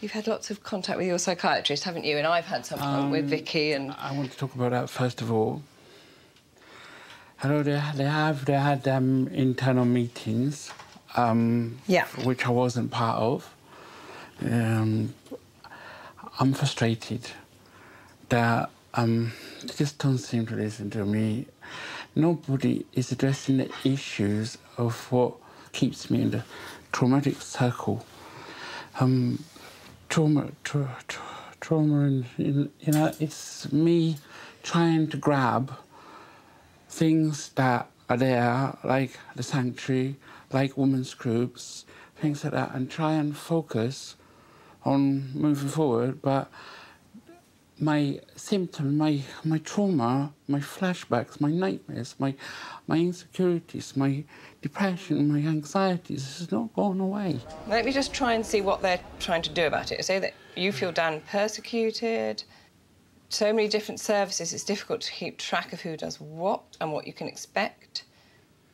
You've had lots of contact with your psychiatrist, haven't you? And I've had some um, with Vicky and. I want to talk about that first of all. Hello, they, they have they had um, internal meetings, um, yeah, which I wasn't part of. Um, I'm frustrated that um, they just don't seem to listen to me. Nobody is addressing the issues of what keeps me in the traumatic circle. Um, trauma, tra tra trauma, and you know, it's me trying to grab things that are there, like the sanctuary, like women's groups, things like that, and try and focus on moving forward, but my symptoms, my, my trauma, my flashbacks, my nightmares, my, my insecurities, my depression, my anxieties, this has not gone away. Let me just try and see what they're trying to do about it. Say that you feel down persecuted, so many different services, it's difficult to keep track of who does what and what you can expect.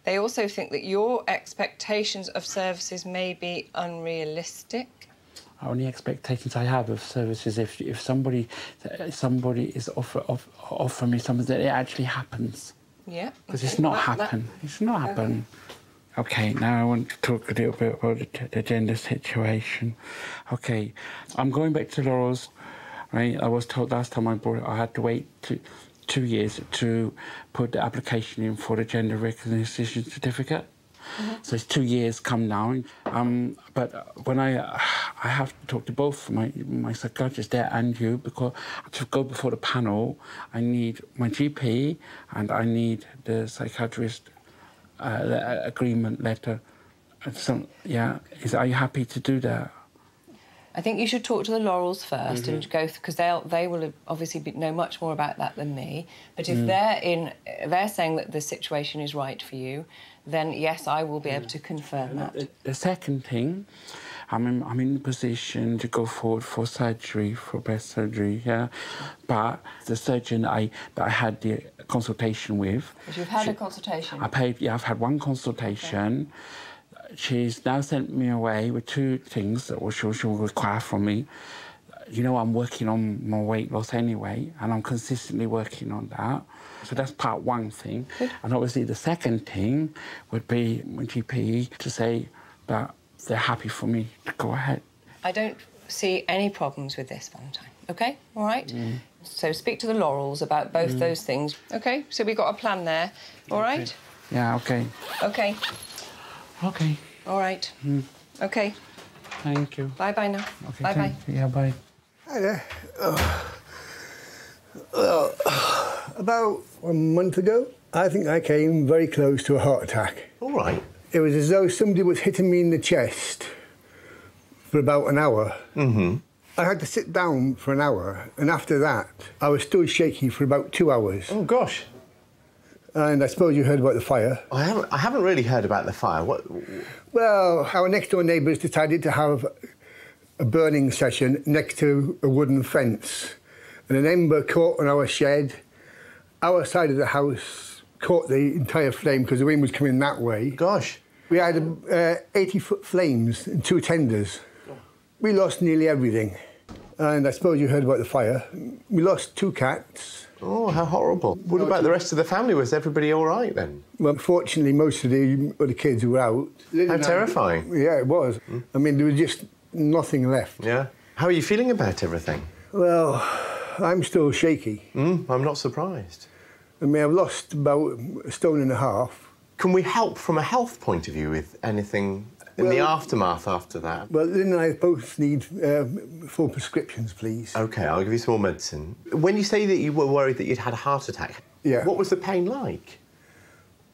They also think that your expectations of services may be unrealistic only expectations I have of services if if somebody somebody is offer off, offer me something that it actually happens. Yeah. Because okay. it's not happen. It's not happen. Okay. okay, now I want to talk a little bit about the, the gender situation. Okay, I'm going back to Laurel's. Right, I was told last time I brought it, I had to wait to, two years to put the application in for the gender recognition certificate. Mm -hmm. So it's two years come now. Um, but when I I have to talk to both my my psychiatrist there and you because to go before the panel, I need my GP and I need the psychiatrist uh, agreement letter. So yeah, is are you happy to do that? I think you should talk to the Laurels 1st mm -hmm. and go because they they will obviously be, know much more about that than me. But if mm. they're in, they're saying that the situation is right for you, then yes, I will be able to confirm that. The, the second thing, I'm in, I'm in the position to go forward for surgery, for breast surgery, yeah. But the surgeon I that I had the consultation with. But you've had she, a consultation. I paid. Yeah, I've had one consultation. Okay she's now sent me away with two things that she, will require from me. You know, I'm working on my weight loss anyway, and I'm consistently working on that. So that's part one thing. And obviously, the second thing would be my GP to say that they're happy for me to go ahead. I don't see any problems with this, Valentine. OK? All right? Mm. So speak to the Laurels about both mm. those things. OK? So we've got a plan there. All okay. right? Yeah, OK. OK. OK. All right. Mm. Okay. Thank you. Bye bye now. Okay, bye bye. Yeah, bye. Hi there. well, about a month ago, I think I came very close to a heart attack. All right. It was as though somebody was hitting me in the chest for about an hour. Mm-hmm. I had to sit down for an hour, and after that, I was still shaking for about two hours. Oh, gosh. And I suppose you heard about the fire. I haven't, I haven't really heard about the fire. What? Well, our next door neighbours decided to have a burning session next to a wooden fence. And an ember caught on our shed. Our side of the house caught the entire flame because the wind was coming that way. Gosh. We had uh, 80 foot flames and two tenders. We lost nearly everything. And I suppose you heard about the fire. We lost two cats, Oh, how horrible. What about the rest of the family? Was everybody all right then? Well, fortunately, most of the other kids were out. How terrifying. Yeah, it was. Mm. I mean, there was just nothing left. Yeah. How are you feeling about everything? Well, I'm still shaky. Mm, I'm not surprised. I mean, I've lost about a stone and a half. Can we help from a health point of view with anything in well, the aftermath after that? Well, Lynn and I both need uh, full prescriptions, please. OK, I'll give you some more medicine. When you say that you were worried that you'd had a heart attack, yeah. what was the pain like?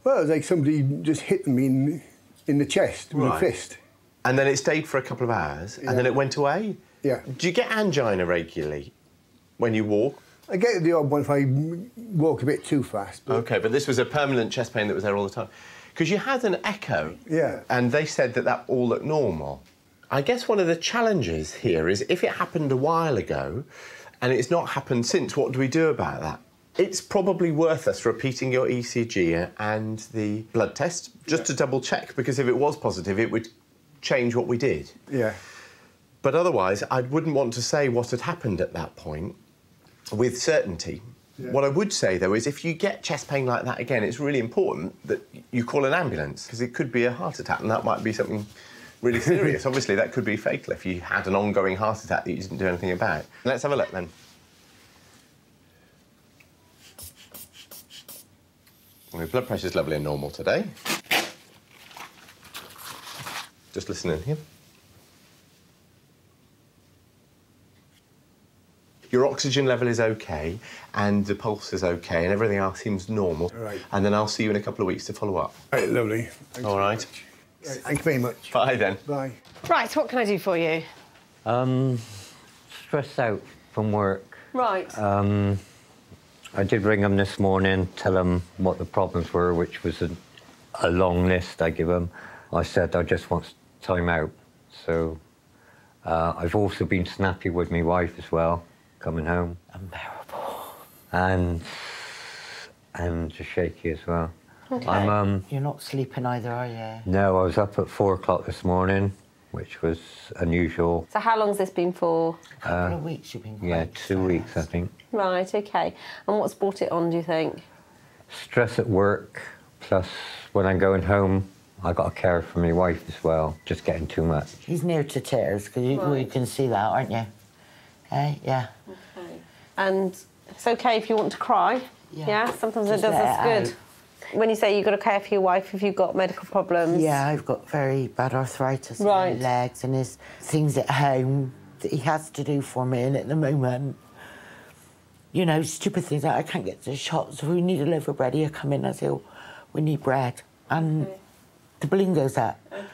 Well, it was like somebody just hit me in, in the chest with right. a fist. And then it stayed for a couple of hours, yeah. and then it went away? Yeah. Do you get angina regularly when you walk? I get the odd one if I walk a bit too fast. But... OK, but this was a permanent chest pain that was there all the time. Because you had an echo. Yeah. And they said that that all looked normal. I guess one of the challenges here is if it happened a while ago and it's not happened since, what do we do about that? It's probably worth us repeating your ECG and the blood test just yeah. to double check because if it was positive, it would change what we did. Yeah. But otherwise, I wouldn't want to say what had happened at that point with certainty. What I would say, though, is if you get chest pain like that again, it's really important that you call an ambulance because it could be a heart attack and that might be something really serious. Obviously, that could be fatal if you had an ongoing heart attack that you didn't do anything about. Let's have a look then. My blood pressure's lovely and normal today. Just listening here. Your oxygen level is okay, and the pulse is okay, and everything else seems normal. Right. And then I'll see you in a couple of weeks to follow up. Right, lovely. Thanks All very right. Right, Thank you very much. Bye then. Bye. Right, what can I do for you? Um, stressed out from work. Right. Um, I did ring them this morning, tell them what the problems were, which was a, a long list I give them. I said I just want time out. So uh, I've also been snappy with my wife as well, coming home. Unbearable. And and just shaky as well. I'm um You're not sleeping either, are you? no, I was up at four o'clock this morning, which was unusual. so how long's this been for? A couple of weeks you've been quite Yeah, two weeks I think. Right, okay. And what's brought it on, do you think? stress at work, plus when I'm going home, I got to care for my wife as well. Just getting too much. He's near to tears because you, well, you can see that, aren't you? Hey, yeah. Okay. And it's okay if you want to cry. Yeah. sometimes Just it does us good. When you say you've got to care for your wife if you've got medical problems. Yeah, I've got very bad arthritis in my legs and there's things at home that he has to do for me and at the moment, you know, stupid things like I can't get to the shops. We need a loaf of bread. He'll come in and say, oh, we need bread. And the balloon goes up. Okay.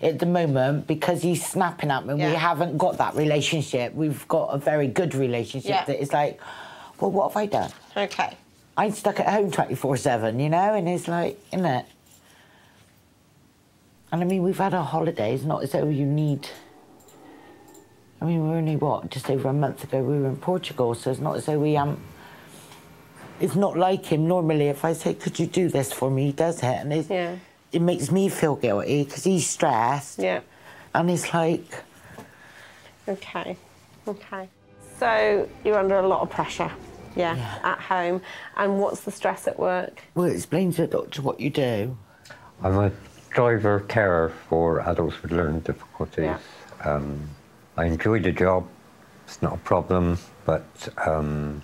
At the moment, because he's snapping at me, Yeah. we haven't got that relationship. We've got a very good relationship Yeah. that is like, well, what have I done? Okay. I'm stuck at home 24 7, you know, and it's like, isn't it? And I mean, we've had our holidays, not as though you need. I mean, we're only, what, just over a month ago we were in Portugal, so it's not as though we Um, it's not like him. Normally, if I say, could you do this for me, he does it. And it's, Yeah. It makes me feel guilty because he's stressed. Yeah. And it's like, Okay. Okay. So you're under a lot of pressure. Yeah, Yeah. At home. And what's the stress at work? well, explain to the doctor what you do. I'm a driver carer for adults with learning difficulties. Yeah. Um, I enjoy the job. It's not a problem, but um,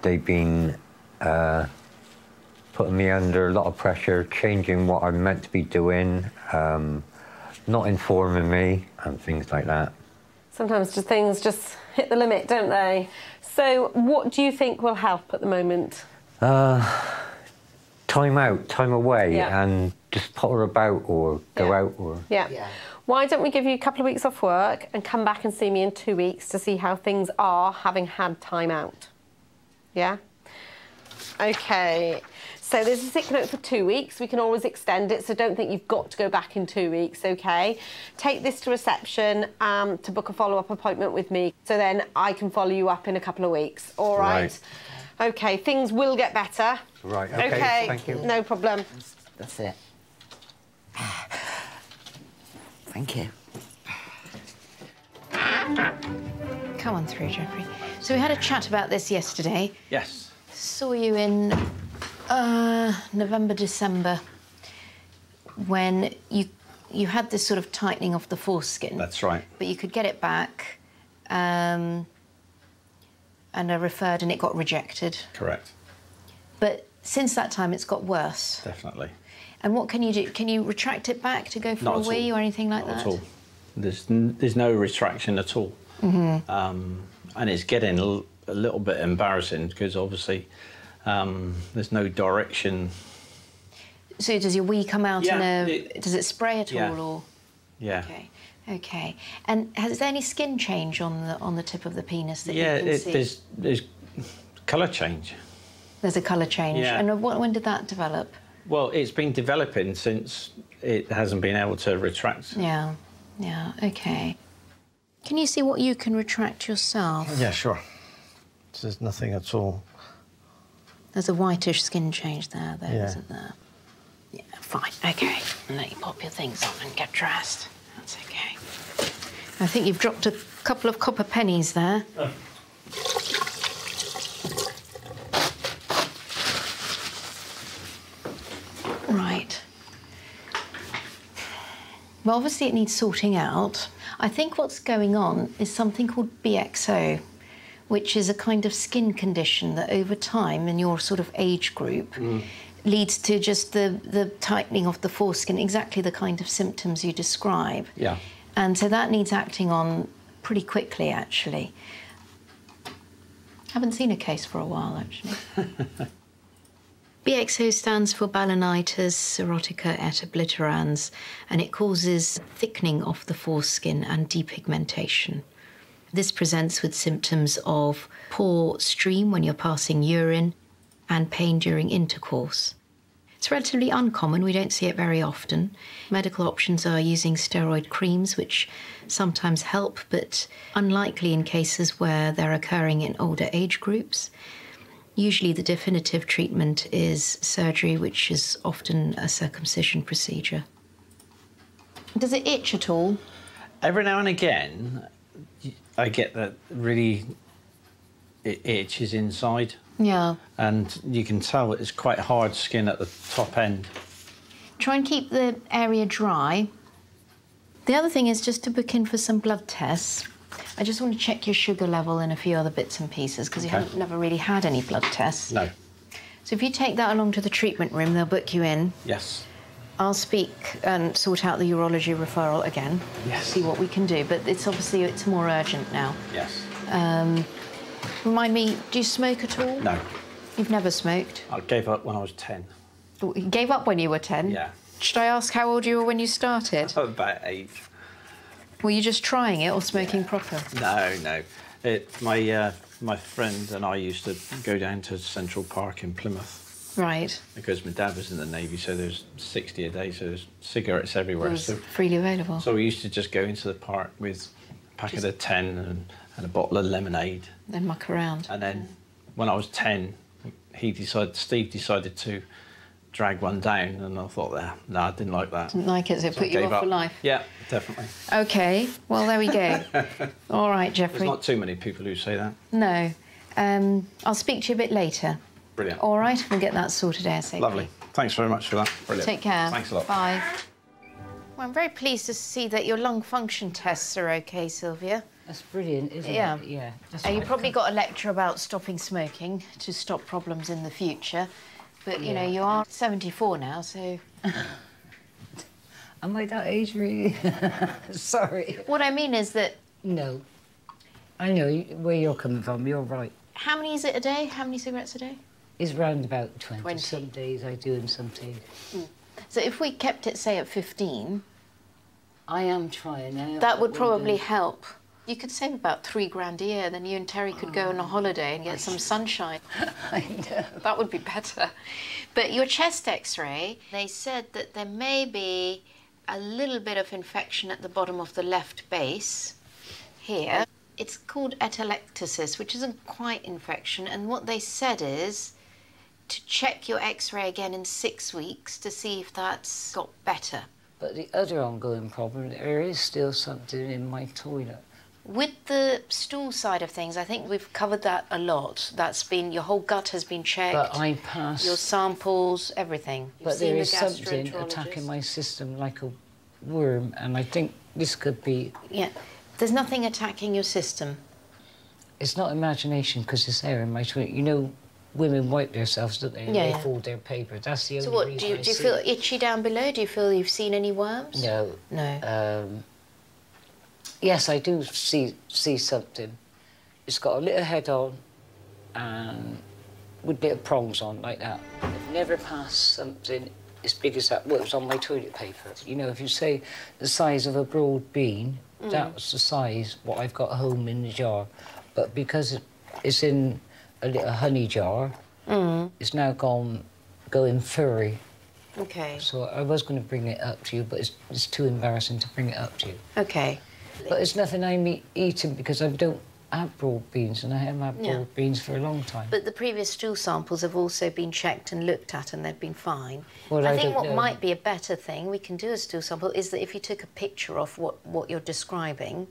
they've been uh, putting me under a lot of pressure, changing what I'm meant to be doing, um, not informing me, and things like that. Sometimes just things just hit the limit, don't they? So what do you think will help at the moment? Time out, time away, Yeah. and just potter about or go Yeah. out or. Yeah. Yeah. Why don't we give you a couple of weeks off work and come back and see me in two weeks to see how things are having had time out? Yeah? Okay. So there's a sick note for two weeks. We can always extend it, so don't think you've got to go back in two weeks, okay? Take this to reception um, to book a follow up appointment with me, so then I can follow you up in a couple of weeks, all right? Right. Okay, things will get better. Right, okay, thank you. No problem. That's it. Thank you. Come on through, Jeffrey. So we had a chat about this yesterday. Yes. Saw you in uh, November, December, when you you had this sort of tightening of the foreskin. That's right. But you could get it back, um, and I referred, and it got rejected. Correct. But since that time, it's got worse. Definitely. And what can you do? Can you retract it back to go for Not a wee all. or anything like Not that? at all. There's n- there's no retraction at all. Mm-hmm. Um, and it's getting a little bit embarrassing because obviously um, there's no direction. So does your wee come out in a? it- does it spray at yeah. all or? Yeah. Okay, okay. And has there any skin change on the on the tip of the penis that Yeah. you can It, see? there's there's colour change. There's a colour change. Yeah. And what, when did that develop? Well, it's been developing since it hasn't been able to retract. Yeah, yeah. Okay. Can you see what you can retract yourself? Yeah, sure. There's nothing at all. There's a whitish skin change there, though, Yeah. not there? Yeah, fine. Okay. And let you pop your things on and get dressed. That's okay. I think you've dropped a couple of copper pennies there. Right. Well, obviously, it needs sorting out. I think what's going on is something called BXO, which is a kind of skin condition that over time in your sort of age group mm. leads to just the, the tightening of the foreskin, exactly the kind of symptoms you describe. Yeah. And so that needs acting on pretty quickly, actually. Haven't seen a case for a while, actually. BXO stands for Balanitis xerotica et obliterans, and it causes thickening of the foreskin and depigmentation. This presents with symptoms of poor stream when you're passing urine and pain during intercourse. It's relatively uncommon, we don't see it very often. Medical options are using steroid creams, which sometimes help, but unlikely in cases where they're occurring in older age groups. Usually, the definitive treatment is surgery, which is often a circumcision procedure. Does it itch at all? Every now and again, I get that really it itches inside, Yeah. and you can tell it's quite hard skin at the top end. Try and keep the area dry. The other thing is just to book in for some blood tests. I just want to check your sugar level and a few other bits and pieces because you haven't never really had any blood tests. No. So if you take that along to the treatment room, they'll book you in. Yes. I'll speak and sort out the urology referral again. Yes. See what we can do, but it's obviously it's more urgent now. Yes. Um, remind me, do you smoke at all? No. You've never smoked. I gave up when I was 10. You gave up when you were ten. Yeah. Should I ask how old you were when you started? About eight. Were you just trying it or smoking proper? No, no. It, my, uh, my friend and I used to go down to Central Park in Plymouth Right. because my dad was in the Navy, so there's 60 a day, so there's cigarettes everywhere. It was So, freely available. so we used to just go into the park with a packet of 10 and, and a bottle of lemonade. then muck around. And then when I was 10, he decided, Steve decided to drag one down, and I thought, no, I didn't like that. Didn't like it, so it I put you off up. for life. Yeah, definitely. Okay, well, there we go. All right, There's not too many people who say that. No. Um, I'll speak to you a bit later. Brilliant. All right, we'll get that sorted ASAP. Lovely. Thanks very much for that. Brilliant. Take care. Thanks a lot. Bye. Well, I'm very pleased to see that your lung function tests are okay, Sylvia. That's brilliant, isn't Yeah. it? Yeah. That's Uh, you what I probably got a lecture about stopping smoking to stop problems in the future. But, you know, you are 74 now, so... Am I that age, really? Sorry. What I mean is that No. I know where you're coming from. You're right. how many is it a day? How many cigarettes a day? It's round about 20. 20. Some days I do and some days. Hmm. So if we kept it, say, at 15, I am trying now. that would probably help. You could save about three grand a year, then you and Terry could go on a oh, holiday and get some sunshine. I know. That would be better. But your chest x ray, they said that there may be a little bit of infection at the bottom of the left base here. It's called atelectasis, which isn't quite infection. And what they said is to check your x ray again in six weeks to see if that's got better. But the other ongoing problem, there is still something in my toilet. With the stool side of things, I think we've covered that a lot. That's been your whole gut has been checked. But I pass. your samples, everything. You've But there the is something attacking my system like a worm, and I think this could be. Yeah, there's nothing attacking your system. It's not imagination because it's there in my toilet. You know, women wipe themselves, don't they? And Yeah, they yeah. fold their paper. That's the So only what? reason Do you, do you feel it. itchy down below? Do you feel you've seen any worms? No. No. Um, yes, I do see see something. It's got a little head on, and with little prongs on like that. I've never passed something as big as that. Well, it was on my toilet paper. You know, if you say the size of a broad bean, Mm. that was the size what I've got home in the jar. But because it's in a little honey jar, Mm. it's now gone going furry. Okay. So I was going to bring it up to you, but it's, it's too embarrassing to bring it up to you. Okay. But it's nothing I'm e- eating because I don't have broad beans, and I haven't had Yeah. broad beans for a long time. But the previous stool samples have also been checked and looked at, and they've been fine. Well, I I think what know. might be a better thing we can do a stool sample is that if you took a picture of what what you're describing,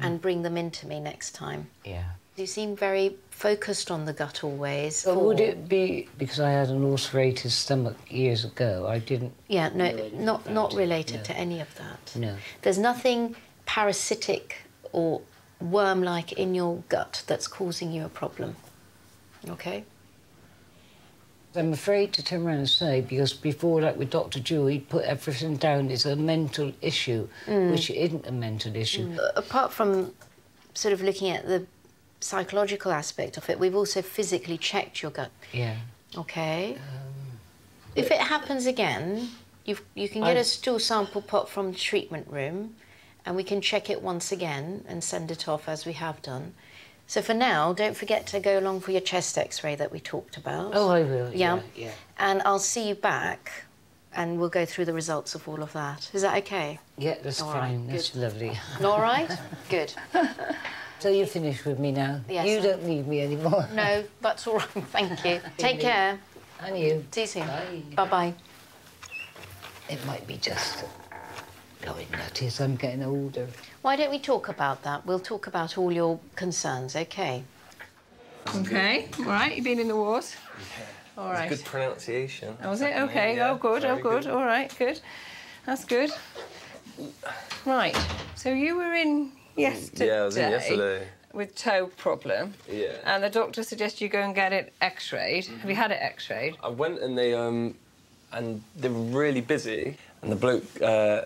and bring them into me next time. Yeah. You seem very focused on the gut always. But would it be because I had an ulcerated stomach years ago? I didn't. Yeah, no, not not related no. to any of that. No. There's nothing parasitic or worm-like in your gut that's causing you a problem. Okay. I'm afraid to turn around and say because before, like with Dr. Jew, he'd put everything down as a mental issue, Mm. which isn't a mental issue. Uh, Apart from sort of looking at the psychological aspect of it, we've also physically checked your gut. Yeah. Okay. Um, if it happens again, you you can get a stool sample put from the treatment room, and we can check it once again and send it off as we have done. So for now, don't forget to go along for your chest X-ray that we talked about. Oh, I will. Yeah. Yeah. yeah. And I'll see you back, and we'll go through the results of all of that. Is that okay? Yeah, that's All right, fine. That's good. lovely. All right. Good. So you're finished with me now? Yes. You don't need me anymore. No, that's all right. Thank you. Take care. And you. See you soon. Bye. Bye bye. It might be just going nutty as I'm getting older. Why don't we talk about that? We'll talk about all your concerns, okay? Okay, all right. You've been in the wars? Yeah. All right. Good pronunciation. Oh, was it? Okay. Oh, yeah, oh, good. Oh, very good. All right. Good. That's good. Right. So you were in yesterday. Yeah, I was in yesterday. With toe problem. Yeah. And the doctor suggested you go and get it X-rayed. Have you had it X-rayed? I went and they um, and they were really busy, and the bloke uh,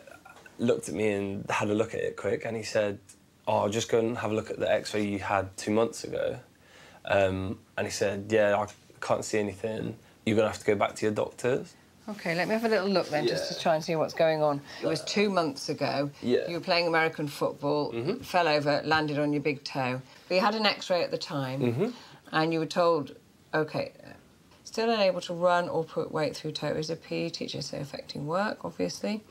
looked at me and had a look at it quick, and he said, "Oh, I'll just go and have a look at the X-ray you had two months ago." Um, and he said, "Yeah, I can't see anything. You're gonna have to go back to your doctors." Okay, let me have a little look then, just to try and see what's going on. It was two months ago. Yeah. You were playing American football, fell over, landed on your big toe. But you had an X-ray at the time, Mhm. and you were told, okay, still unable to run or put weight through toe. Is a PE teacher, so affecting work, obviously.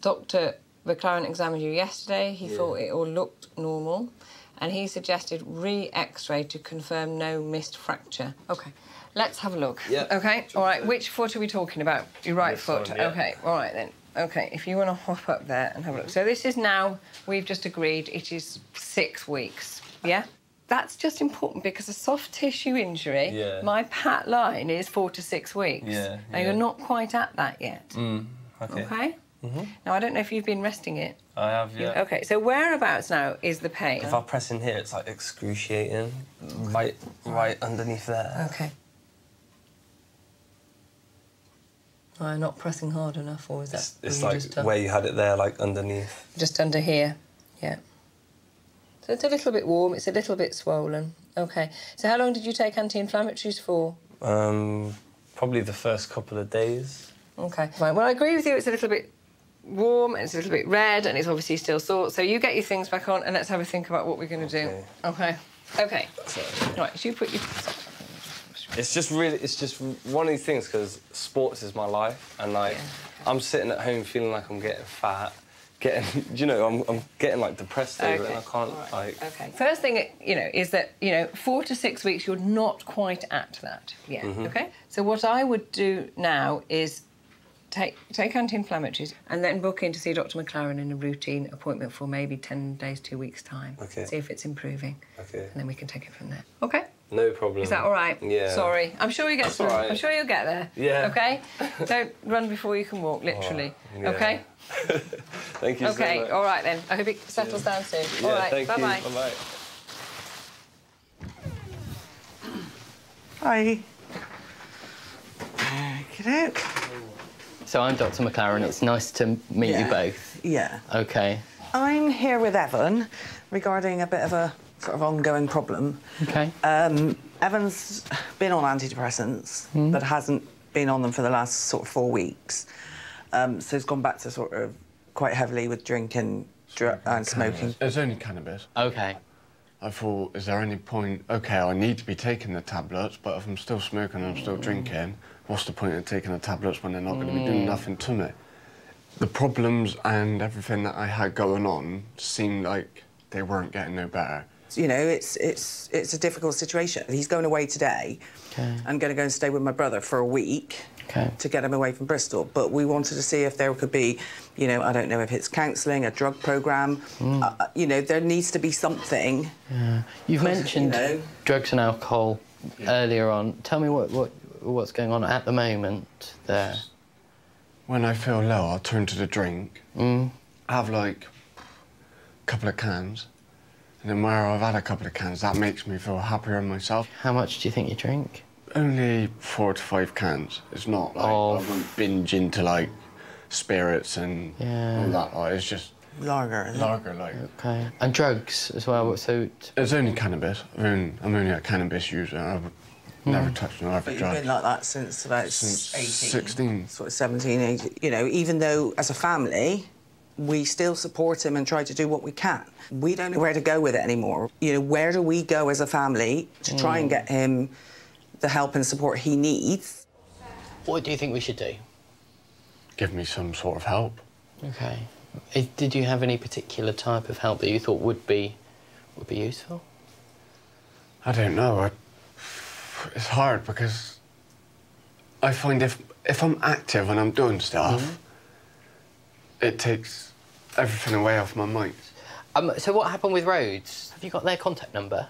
Dr. McLaren examined you yesterday. He Yeah. thought it all looked normal, and he suggested re-X-ray to confirm no missed fracture. Okay. Let's have a look. Yeah. Okay. All right. Which foot are we talking about? Your right This foot. one, yeah. Okay. All right then. Okay. If you want to hop up there and have a look. So this is now. We've just agreed. It is six weeks. Yeah. That's just important because a soft tissue injury. Yeah. My pat line is four to six weeks. Yeah, Now yeah. you're not quite at that yet. Mm, okay. Okay. Mhm. Now I don't know if you've been resting it. I have, You- yeah. Okay. So whereabouts now is the pain? If I press in here, it's like excruciating, right, right underneath there. Okay. I'm not pressing hard enough, or is that? It's, it's like just, uh, where you had it there, like underneath. Just under here, yeah. So it's a little bit warm. It's a little bit swollen. Okay. So how long did you take anti-inflammatories for? Um, probably the first couple of days. Okay. Right. Well, I agree with you. It's a little bit warm and it's a little bit red and it's obviously still sore. So you get your things back on and let's have a think about what we're going to do. Okay. Okay. Right. So you put your. It's just really, it's just one of these things because sports is my life, and like I'm sitting at home feeling like I'm getting fat, getting, you know, I'm, I'm getting like depressed over it, and I can't like. Okay. First thing, you know, is that, you know, four to six weeks, you're not quite at that yet, Mhm. okay? So what I would do now is take, take anti-inflammatories and then book in to see Dr McLaren in a routine appointment for maybe 10 days, two weeks' time. Okay. See if it's improving. Okay. And then we can take it from there. Okay? No problem. Is that all right? Yeah. Sorry. I'm sure you get That's through. all right. I'm sure you'll get there. Yeah. Okay? Don't run before you can walk, literally. yeah. Okay? Thank you okay, so much. Okay, all right then. I hope it settles down soon. Yeah, all right, thank bye you. bye. Bye-bye. Hi. Get out. So I'm Dr. McLaren. It's nice to meet Yeah. you both. Yeah. Okay. I'm here with Evan regarding a bit of a sort of ongoing problem. Okay. Um, Evan's been on antidepressants, Hmm. but hasn't been on them for the last sort of four weeks. Um, so he's gone back to sort of quite heavily with drinking dr- and smoking. It's only cannabis. Okay. I thought, is there any point? Okay, I need to be taking the tablets, but if I'm still smoking and I'm still drinking, what's the point of taking the tablets when they're not going to be doing Mm. nothing to me? The problems and everything that I had going on seemed like they weren't getting no better. You know, it's it's it's a difficult situation. He's going away today. Okay. I'm going to go and stay with my brother for a week Okay. to get him away from Bristol. But we wanted to see if there could be, you know, I don't know if it's counselling, a drug programme. Uh, you know, there needs to be something. Yeah. You've mentioned know. drugs and alcohol earlier on. Tell me what, what what's going on at the moment there. When I feel low, I'll turn to the drink. Mm. Have like a couple of cans. And then where I've had a couple of cans, that makes me feel happier in myself. How much do you think you drink? Only four to five cans. It's not like I won't binge into like spirits and Yeah. all that. Like, it's just Lager. isn't lager, like. Okay. And drugs as well. So It's only cannabis. I mean, I'm only a cannabis user. I've never Mm. touched no But other you've been like that since about Since 18. 16. Sort of 17, 18. You know, even though as a family, we still support him and try to do what we can. We don't know where to go with it anymore. You know, where do we go as a family to try and Mm. get him the help and support he needs? what do you think we should do? Give me some sort of help. Okay. Did you have any particular type of help that you thought would be would be useful? I don't know. I, it's hard because I find if if I'm active and I'm doing stuff, Mm-hmm. it takes everything away off my mind. Um, so what happened with Rhodes? Have you got their contact number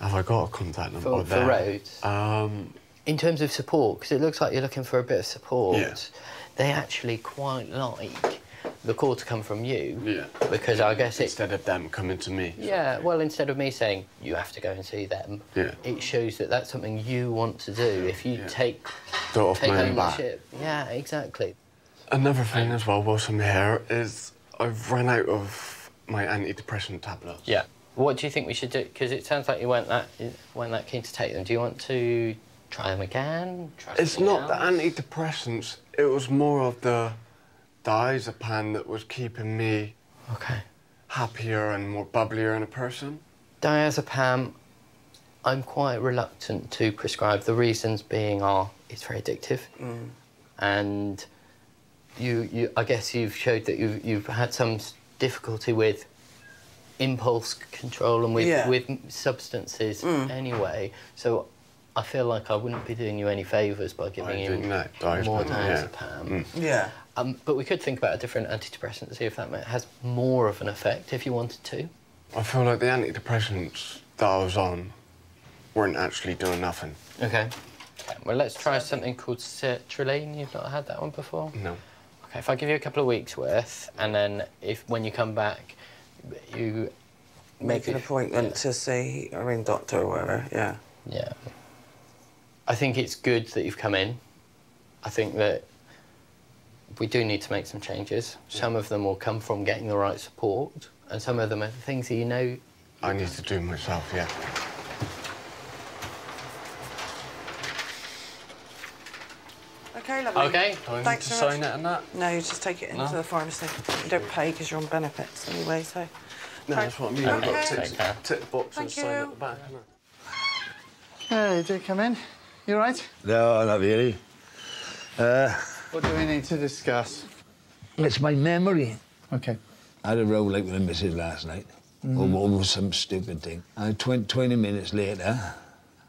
Have I got a contact number for, for? Rhodes? Um, In terms of support, because it looks like you're looking for a bit of support. Yeah. They actually quite like the call to come from you. Yeah. Because I guess it. instead of them coming to me. Yeah. Well, instead of me saying you have to go and see them, Yeah. it shows that that's something you want to do. If you take Do it off take my own back. Yeah. Exactly. Another thing as well, whilst I'm here, is I've run out of my antidepressant tablets. Yeah. What do you think we should do? Because it sounds like you weren't that weren't that keen to take them. Do you want to try them again? Try It's not the antidepressants. It was more of the diazepam that was keeping me Okay. happier and more bubblier in a person. Diazepam, I'm quite reluctant to prescribe. The reasons being are it's very addictive, mm. and you, you, I guess you've showed that you've, you've had some difficulty with impulse control and with Yeah. with substances Mm. anyway. So I feel like I wouldn't be doing you any favours by giving you think that more diazepam, yeah. diazepam. Mm. Yeah. Um, but we could think about a different antidepressant to see if that ma- has more of an effect if you wanted to. I feel like the antidepressants that I was on weren't actually doing nothing. Okay. okay. Well, let's try something called sertraline. You've not had that one before? No. Okay, if I give you a couple of weeks worth, and then if when you come back, you Make an maybe- appointment to see a ring doctor or whatever, yeah. Yeah. I think it's good that you've come in. I think that we do need to make some changes. Some of them will come from getting the right support, and some of them are things that you know. I need to do myself, yeah. Okay, lovely. Okay. Do Thanks to very sign much. it and that? No, you just take it into No? the pharmacy. You don't pay because you're on benefits anyway, so. No, that's what I mean. I've got Okay. tick, tick boxes Thank signed at you. the back. Hey, do come in. You all right? No, not really. Uh, What do we need to discuss? it's my memory. Okay. I had a row like with the missus last night. Mhm. Over, over some stupid thing. And 20, 20 minutes later,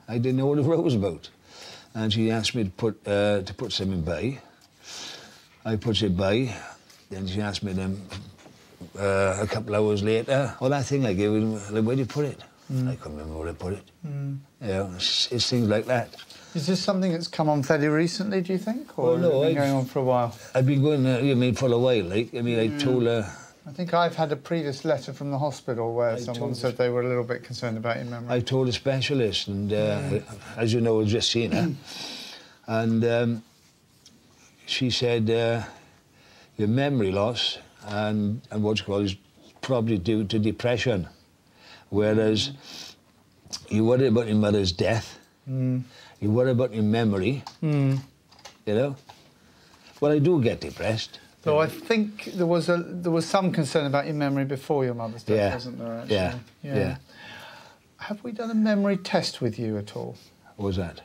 I didn't know what the row was about. And she asked me to put, uh, to put something by. I put it by. Then she asked me then, uh, a couple hours later, well, that thing I gave her, like, where did you put it? Mm. I can't remember where I put it. Mm. You know, it's, it's things like that. Is this something that's come on fairly recently, do you think? Or Well, no, has it been I've- going on for a while? I've been going, uh, I mean, for a while, like, I mean, I Mm. told her, I think I've had a previous letter from the hospital where I someone said they were a little bit concerned about your memory. I told a specialist, and uh, Mm. as you know, I've just seen her, and um, she said uh, your memory loss and and what you call is probably due to depression, whereas you worry about your mother's death, Mm. you worry about your memory, Mm. you know. Well, I do get depressed. Though I think there was a there was some concern about your memory before your mother's death, Yeah. wasn't there? Actually? Yeah, yeah. Have we done a memory test with you at all? What was that?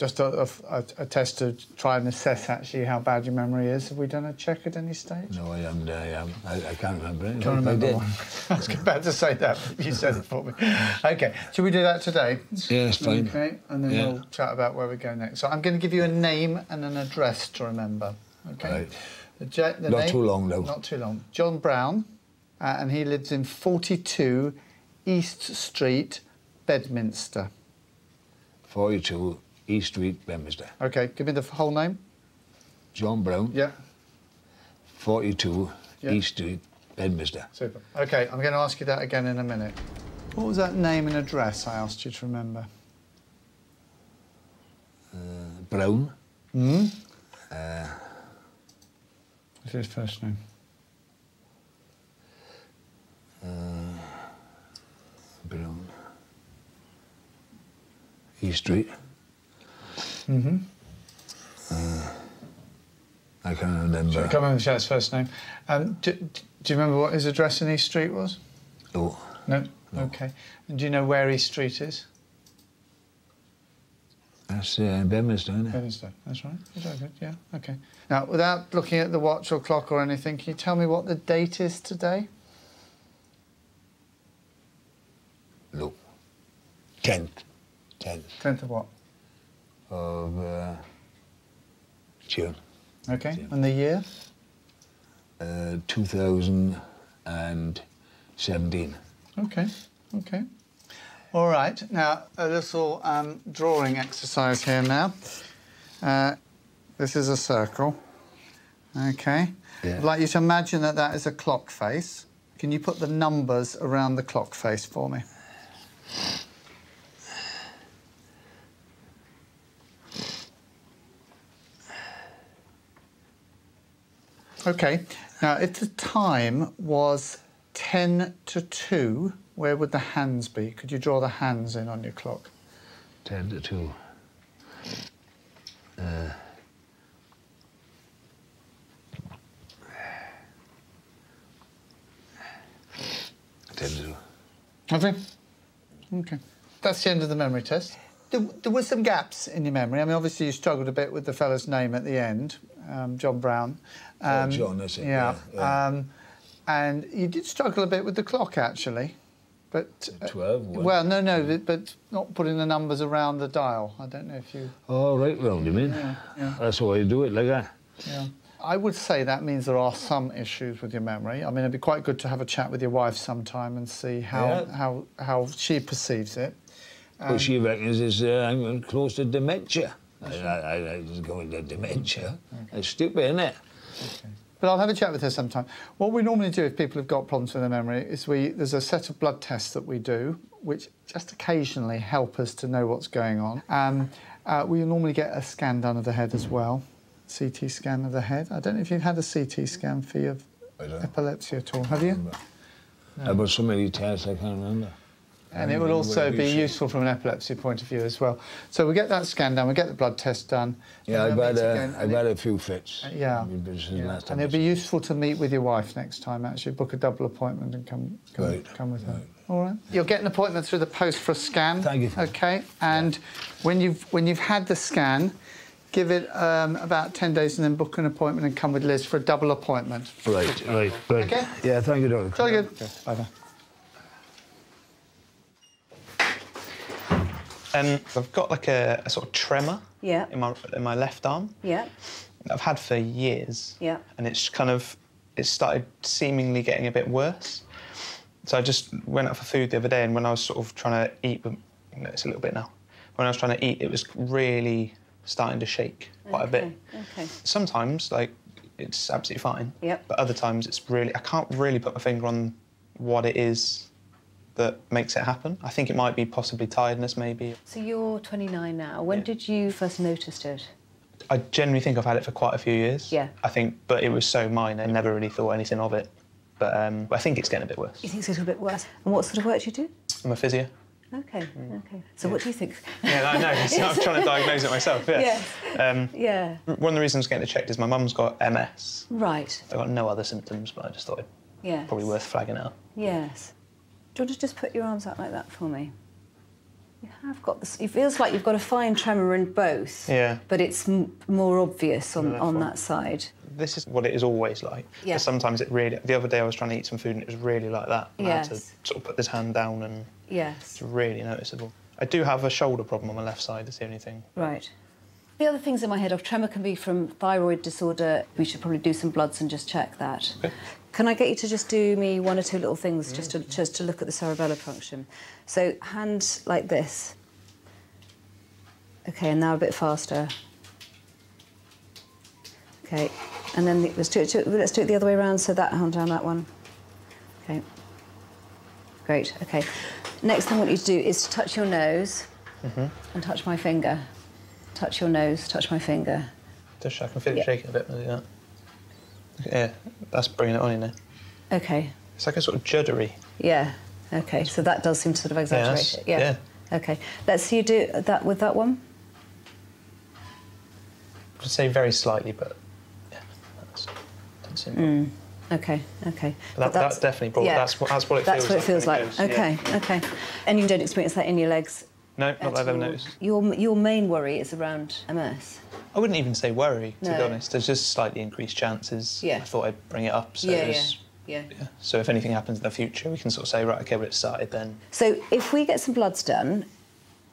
Just a, a, a test to try and assess actually how bad your memory is. Have we done a check at any stage? No, I haven't. I, haven't. I, I can't remember it. Can't remember I one. I was about to say that, but you said it for me. Okay, should we do that today? Yeah, it's fine. Okay, and then Yeah. we'll chat about where we go next. So I'm going to give you a name and an address to remember. Okay. Right. The, the Not name- too long, though. Not too long. John Brown, uh, and he lives in 42 East Street, Bedminster. 42 East Street, Bedminster. Okay, give me the whole name. John Brown. Yeah. 42 Yeah. East Street, Bedminster. Super. Okay, I'm going to ask you that again in a minute. What was that name and address I asked you to remember? Brown. Hmm? Uh, What's his first name? uh, Brown. East Street. Mm-hmm. Uh, I can't remember. I can't remember his first name. Um, do, do you remember what his address in East Street was? No. No? Okay. And do you know where East Street is? That's uh, Bedminster, isn't it? Bedminster. That's right. That's good. Yeah. Okay. Now, without looking at the watch or clock or anything, can you tell me what the date is today? No. 10th. 10th 10th of what? Of uh, June. Okay. And the year? Uh, 2017. Okay. Okay. All right. Now, a little um, drawing exercise here now. Uh, this is a circle. Okay. Yeah. I'd like you to imagine that that is a clock face. Can you put the numbers around the clock face for me? Okay. Now, if the time was 10 to 2, where would the hands be? Could you draw the hands in on your clock? 10 to 2. Uh, Ten to two. Okay. Okay. That's the end of the memory test. There, there were some gaps in your memory. I mean, obviously you struggled a bit with the fellow's name at the end, um, John Brown. Oh, John, is it, Yeah. yeah, yeah. Um, and you did struggle a bit with the clock, actually. But uh, 12, what? well, no, no, but- but not putting the numbers around the dial. I don't know if you. Oh, right round, you mean? Yeah, yeah. That's why you do it, like that. Yeah. I would say that means there are some issues with your memory. I mean, it'd be quite good to have a chat with your wife sometime and see how Yeah. how, how she perceives it. Um, What she reckons is uh, I'm close to dementia. I, I, I, just go into dementia. It's stupid, isn't it? But I'll have a chat with her sometime. What we normally do if people have got problems with their memory is we there's a set of blood tests that we do, which just occasionally help us to know what's going on. Um, uh, we normally get a scan done of the head as well, CT scan of the head. I don't know if you've had a CT scan for your epilepsy at all, have you? I've got so many tests I can't remember. And it will also be useful from an epilepsy point of view as well. So we get that scan done, we get the blood test done. Yeah, and I've had, meet a, again, I've had a few fits. Uh, yeah. This is the Yeah. And it'll be useful to meet with your wife next time, actually. Book a double appointment and come, come, Right, come with her. All right. You'll get an appointment through the post for a scan. Thank you. Okay. And when, you've, when you've had the scan, give it um, about 10 days and then book an appointment and come with Liz for a double appointment. Right, right, right. Okay. Yeah, thank you, Doctor. Jolly good. Bye bye. Um, I've got like a, a sort of tremor Yeah. in my in my left arm. Yeah. I've had for years. Yeah. And it's kind of it started seemingly getting a bit worse. So I just went out for food the other day, and when I was sort of trying to eat, but you know, it's a little bit now. When I was trying to eat, it was really starting to shake quite a bit. Okay. Sometimes, like, it's absolutely fine. Yep. But other times, it's really I can't really put my finger on what it is that makes it happen. I think it might be possibly tiredness, maybe. So you're 29 now. When did you first notice it? I generally think I've had it for quite a few years. Yeah. I think, but it was so minor, I never really thought anything of it. But um, I think it's getting a bit worse. You think it's getting a little bit worse? And what sort of work do you do? I'm a physio. Okay, okay. So what do you think? Yeah, I know. So I'm trying to diagnose it myself. Yeah. Yes. Um, Yeah. one of the reasons getting it checked is my mum's got MS. Right. I've got no other symptoms, but I just thought it Yes. probably worth flagging out. Yes. Do you want to just put your arms out like that for me? You have got this. It feels like you've got a fine tremor in both. Yeah. But it's m- more obvious on, On the left on one. that side. This is what it is always like. Yeah. Sometimes it really. The other day I was trying to eat some food and it was really like that. And I had to Yes. sort of put this hand down and Yes. it's really noticeable. I do have a shoulder problem on my left side. That's the only thing. Right. The other things in my head of tremor can be from thyroid disorder. We should probably do some bloods and just check that. Can I get you to just do me one or two little things just to just to look at the cerebellar function? So hand like this. Okay, and now a bit faster. Okay, and then the- let's do it. Let's do it the other way around. So that hand down that one. Okay. Great. Okay. Next thing I want you to do is to touch your nose Mm-hmm. and touch my finger. Touch your nose, touch my finger. Just I can feel it Yeah. shaking a bit. I that. Yeah, that's bringing it on in there. Okay. It's like a sort of juddery. Yeah. Okay. So that does seem to sort of exaggerate that's- it. Yeah. Okay. Let's see you do that with that one. I'd say very slightly, but yeah, that's, that's it. Mm. Okay. Okay. That, that's, definitely brought. That's what that's what it That's feels what like. it feels when like. goes, yeah. okay. Okay. And you don't experience that in your legs. No, not that I've ever noticed. Your your main worry is around MS. I wouldn't even say worry, to be honest. There's just slightly increased chances. Yeah. I thought I'd bring it up. So yeah, yeah. there's- Yeah. So if anything happens in the future, we can sort of say, right, okay, well, it started then. So if we get some bloods done,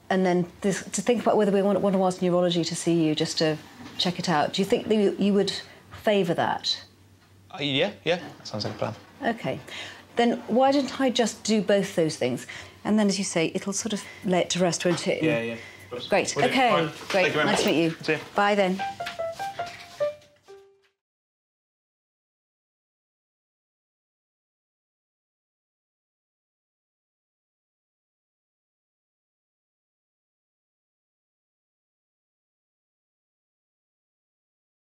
and then this, to think about whether we want, want to ask neurology to see you just to check it out, do you think that you, you would favour that? Uh, yeah, yeah, that sounds like a plan. Okay. Then why didn't I just do both those things? And then, as you say, it'll sort of lay it to rest, won't it? Yeah, yeah. Great. Okay. Right. Great. Thank you very nice to meet you. See you. Bye then.